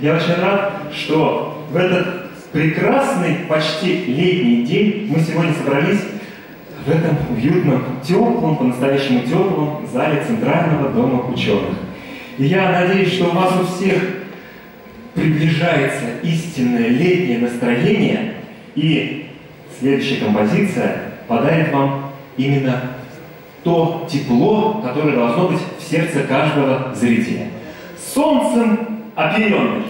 Я очень рад, что в этот прекрасный, почти летний день мы сегодня собрались в этом уютном, теплом, по-настоящему теплом зале Центрального дома ученых. И я надеюсь, что у вас у всех приближается истинное летнее настроение, и следующая композиция подарит вам именно то тепло, которое должно быть в сердце каждого зрителя. Солнцем оперенный.